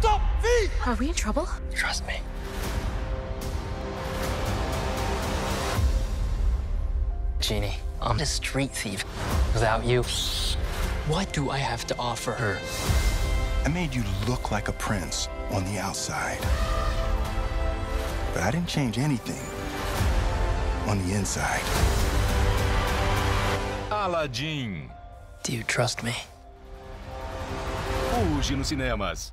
Stop! me! Are we in trouble? Trust me. Genie, I'm a street thief. Without you, what do I have to offer her? I made you look like a prince on the outside. But I didn't change anything on the inside. Aladdin. Do you trust me? Hoje nos cinemas.